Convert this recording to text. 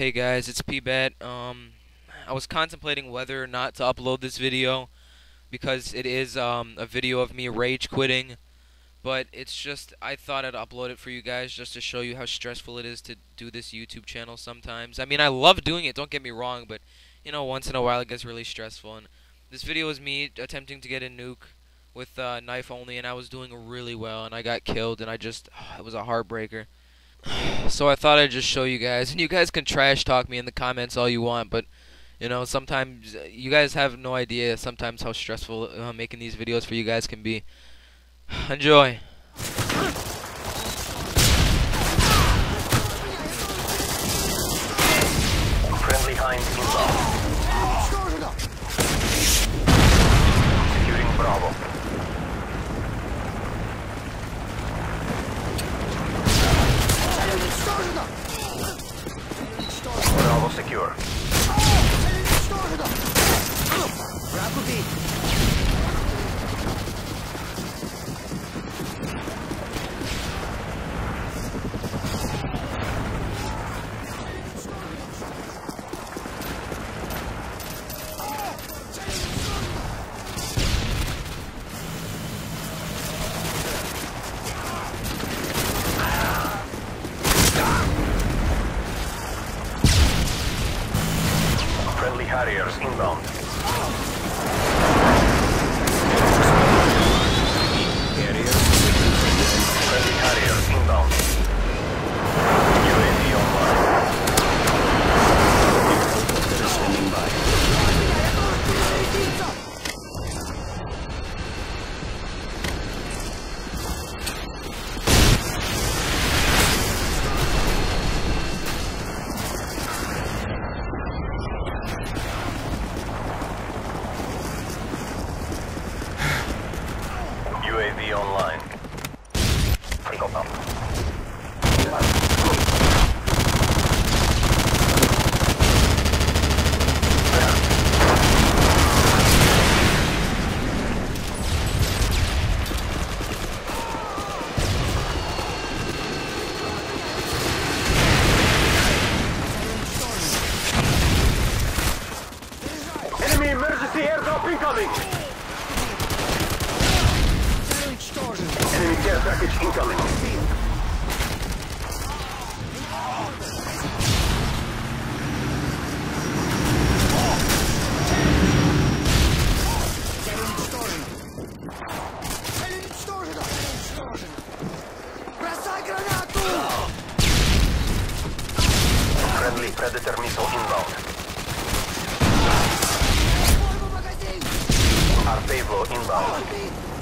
hey guys, it's PBet. Um, I was contemplating whether or not to upload this video because it is um, a video of me rage quitting, but it's just I thought I'd upload it for you guys just to show you how stressful it is to do this YouTube channel sometimes. I mean, I love doing it, don't get me wrong, but you know, once in a while it gets really stressful. And this video is me attempting to get a nuke with uh, knife only, and I was doing really well, and I got killed, and I just it was a heartbreaker. So I thought I'd just show you guys, and you guys can trash talk me in the comments all you want, but you know sometimes you guys have no idea sometimes how stressful uh, making these videos for you guys can be. Enjoy. Harriers inbound. Online. Pick up. Enemy emergency airdrop incoming! Enemy care package incoming. Friendly Predator missile inbound. Arpavo inbound.